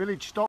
Village stop.